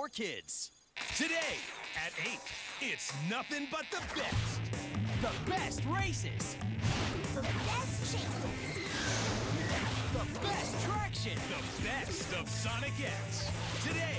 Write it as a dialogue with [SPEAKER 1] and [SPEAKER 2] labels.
[SPEAKER 1] or kids.
[SPEAKER 2] Today at 8, it's nothing but the best. The best races.
[SPEAKER 3] The best chases.
[SPEAKER 2] The best traction. The best of Sonic X. Today